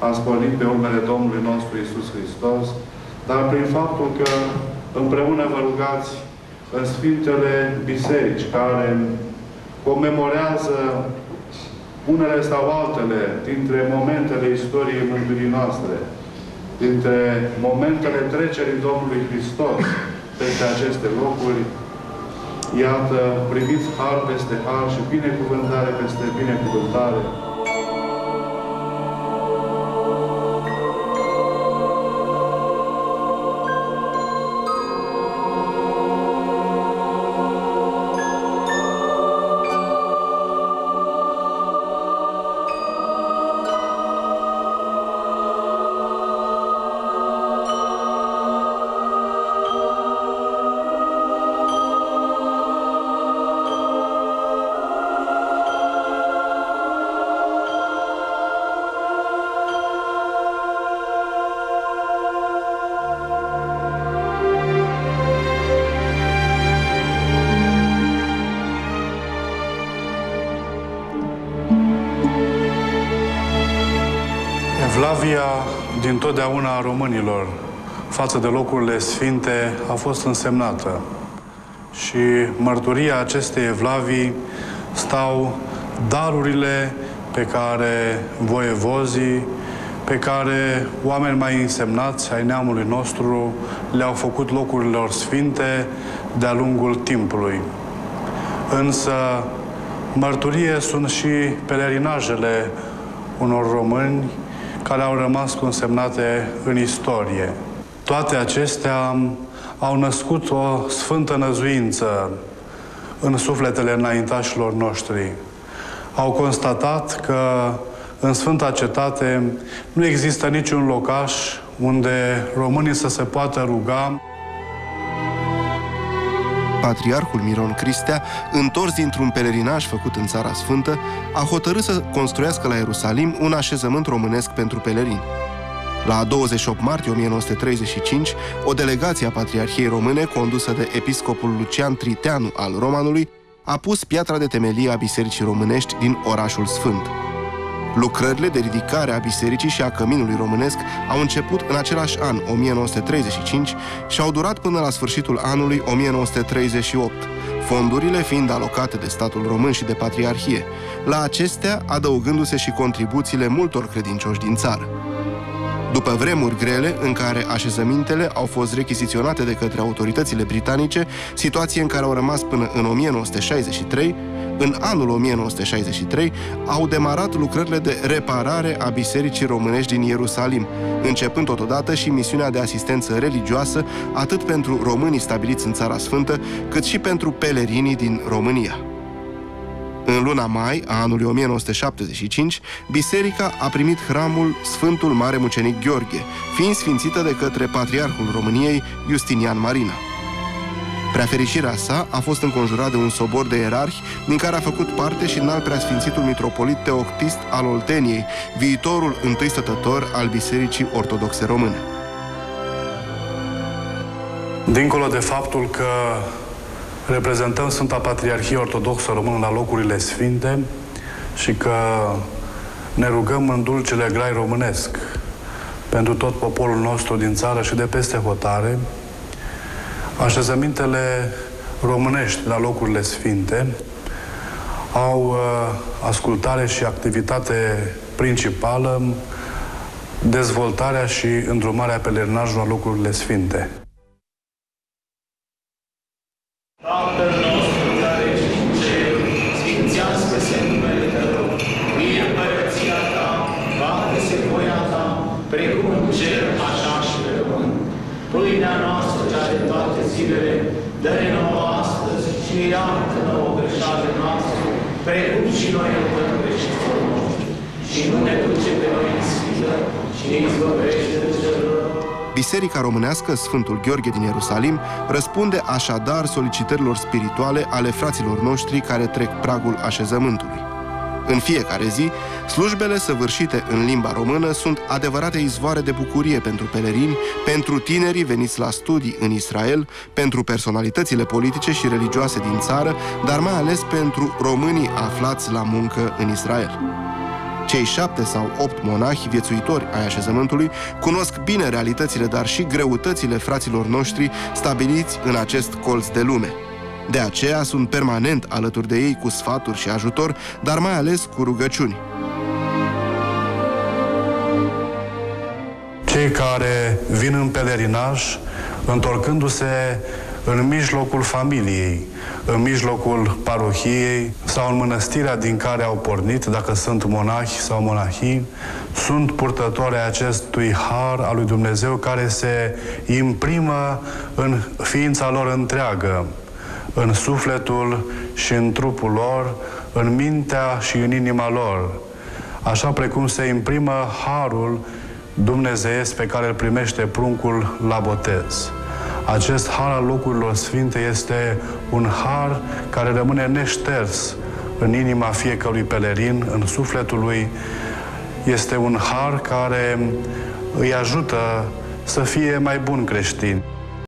dătătoare de bine. Am spornit pe urmele Domnului nostru Isus Hristos, dar prin faptul că împreună vă rugați în Sfintele Biserici, care comemorează unele sau altele dintre momentele istoriei mântuirii noastre, dintre momentele trecerii Domnului Hristos peste aceste locuri, iată, priviți har peste har și binecuvântare peste binecuvântare, Evlavia din totdeauna a românilor față de locurile sfinte a fost însemnată. Și mărturia acestei evlavii stau darurile pe care voievozii, pe care oameni mai însemnați ai neamului nostru le-au făcut locurilor sfinte de-a lungul timpului. Însă, mărturie sunt și pelerinajele unor români care au rămas consemnate în istorie. Toate acestea au născut o sfântă năzuință în sufletele înaintașilor noștri. Au constatat că în Sfânta Cetate nu există niciun locaș unde românii să se poată ruga Patriarhul Miron Cristea, întors dintr-un pelerinaj făcut în Țara Sfântă, a hotărât să construiască la Ierusalim un așezământ românesc pentru pelerini. La 28 martie 1935, o delegație a Patriarhiei Române, condusă de episcopul Lucian Triteanu al Romanului, a pus piatra de temelie a Bisericii Românești din orașul Sfânt. Lucrările de ridicare a bisericii și a căminului românesc au început în același an, 1935, și au durat până la sfârșitul anului 1938, fondurile fiind alocate de statul român și de patriarhie, la acestea adăugându-se și contribuțiile multor credincioși din țară. După vremuri grele în care așezămintele au fost rechiziționate de către autoritățile britanice, situație în care au rămas până în 1963, în anul 1963 au demarat lucrările de reparare a Bisericii Românești din Ierusalim, începând totodată și misiunea de asistență religioasă atât pentru românii stabiliți în Țara Sfântă, cât și pentru pelerinii din România. În luna mai a anului 1975, biserica a primit hramul Sfântul Mare Mucenic Gheorghe, fiind sfințită de către Patriarhul României Justinian Marina. Preafericirea sa a fost înconjurat de un sobor de ierarhi, din care a făcut parte și înalt preasfințitul mitropolit Teoctist al Olteniei, viitorul întâi stătător al Bisericii Ortodoxe Române. Dincolo de faptul că reprezentăm Sfânta Patriarhie Ortodoxă Română la locurile sfinte și că ne rugăm în dulcele grai românesc pentru tot poporul nostru din țară și de peste hotare, Așezămintele românești la locurile sfinte au uh, ascultare și activitate principală dezvoltarea și îndrumarea pelerinajului la locurile sfinte. Tatăl nostru care ești în cer, sfințească-se numele Tău, vie împărăția Ta, facă-se voia Ta, precum în cer, așa și pe pământ. Pâinea noastră, cea de toate zilele, dă-ne nouă astăzi și iartă nouă greșalele noastre, precum și noi iertăm greșiților noștri. Și nu ne duce pe noi în sfidă, și ne izbăvește de cel Biserica românească Sfântul Gheorghe din Ierusalim răspunde așadar solicitărilor spirituale ale fraților noștri care trec pragul așezământului. În fiecare zi, slujbele săvârșite în limba română sunt adevărate izvoare de bucurie pentru pelerini, pentru tinerii veniți la studii în Israel, pentru personalitățile politice și religioase din țară, dar mai ales pentru românii aflați la muncă în Israel. Cei șapte sau opt monahi viețuitori ai așezământului cunosc bine realitățile, dar și greutățile fraților noștri stabiliți în acest colț de lume. De aceea sunt permanent alături de ei cu sfaturi și ajutor, dar mai ales cu rugăciuni. Cei care vin în pelerinaj, întorcându-se în mijlocul familiei, în mijlocul parohiei sau în mănăstirea din care au pornit, dacă sunt monahi sau monahii, sunt purtători acestui har al lui Dumnezeu care se imprimă în ființa lor întreagă, în sufletul și în trupul lor, în mintea și în inima lor, așa precum se imprimă harul dumnezeiesc pe care îl primește pruncul la botez. Acest har al locurilor sfinte este un har care rămâne neșters în inima fiecărui pelerin, în sufletul lui. Este un har care îi ajută să fie mai bun creștin.